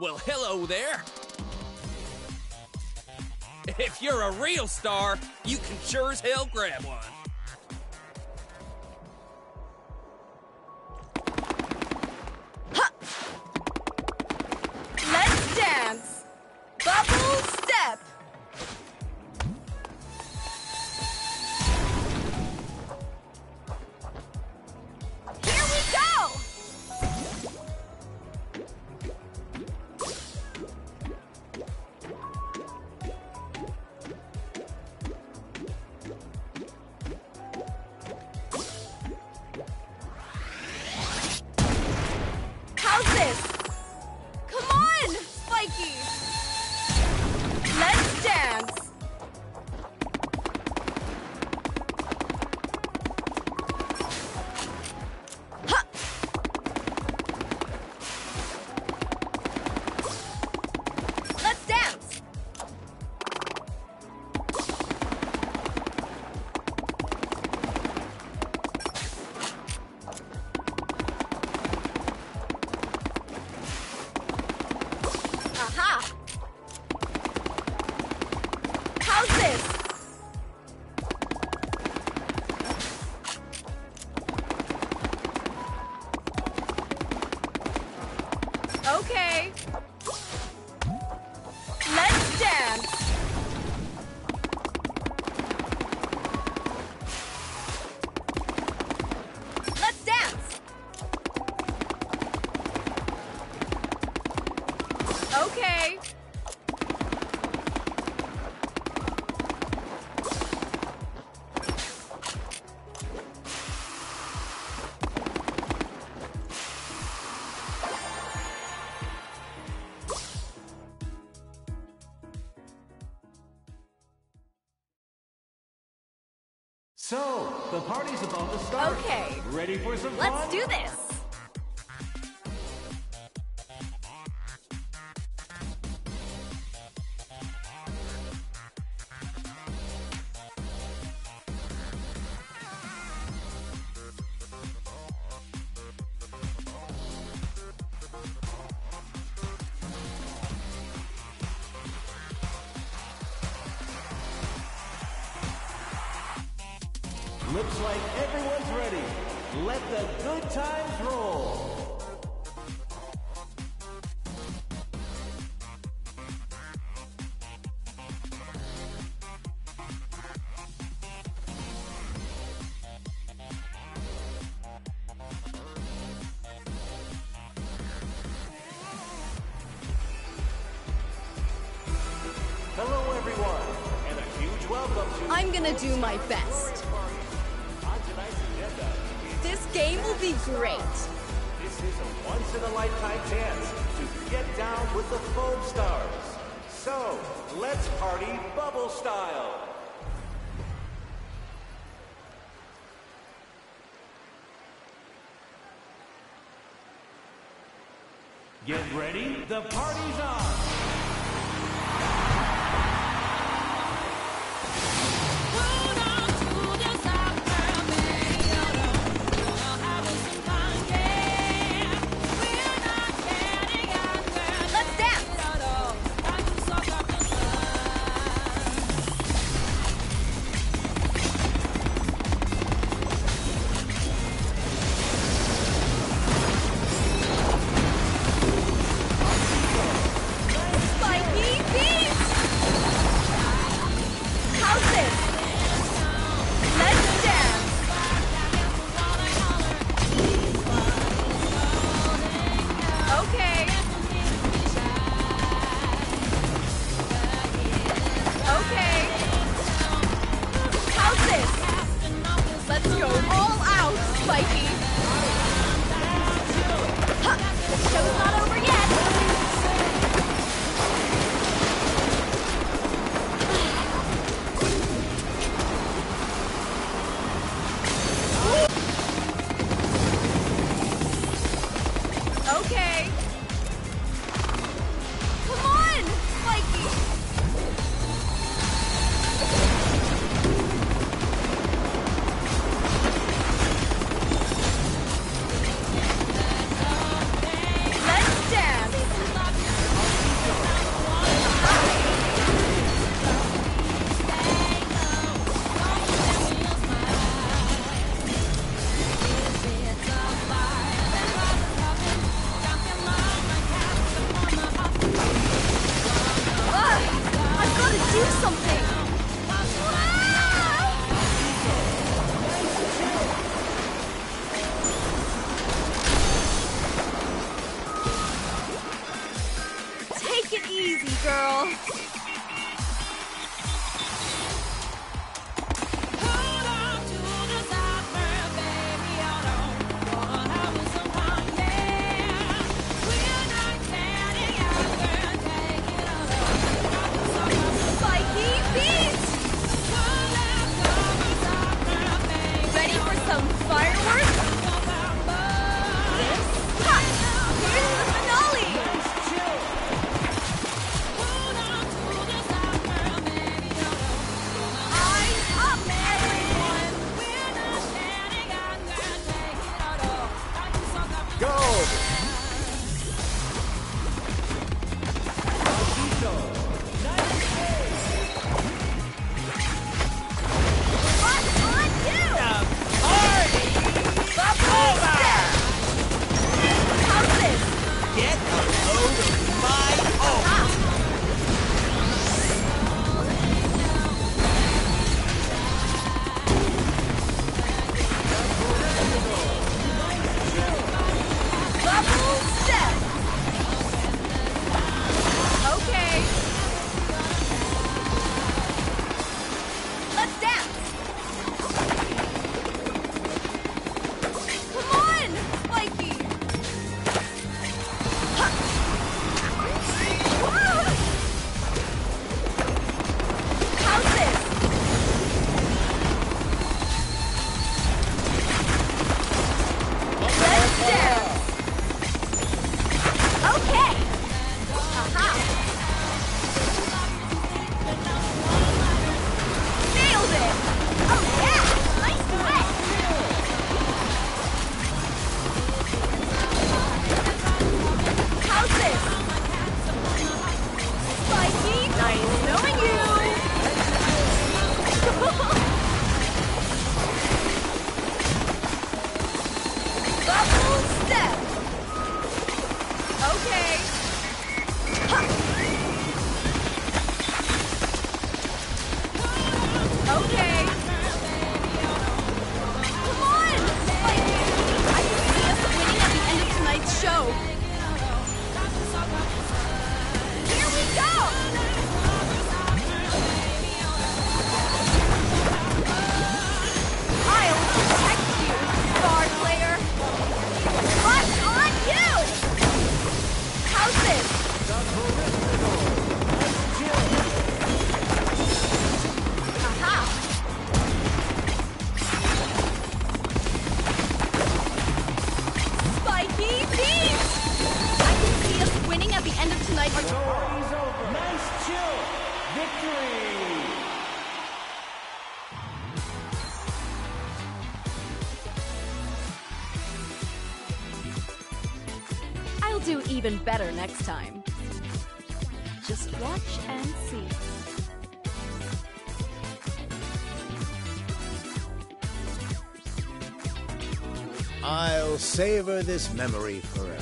Well, hello there. If you're a real star, you can sure as hell grab one. Okay. Let's dance. Let's dance. Okay. So, the party's about to start. Okay. Ready for some Let's fun? do this. Looks like everyone's ready. Let the good times roll. Hello, everyone, and a huge welcome to. I'm gonna do my best. Great. This is a once-in-a-lifetime chance to get down with the Foamstars. So, let's party bubble style. Get ready, the party's on! Like. easy, girl. I'll do even better next time. Just watch and see. I'll savor this memory forever.